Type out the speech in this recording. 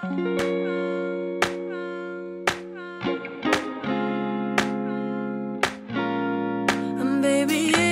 And baby,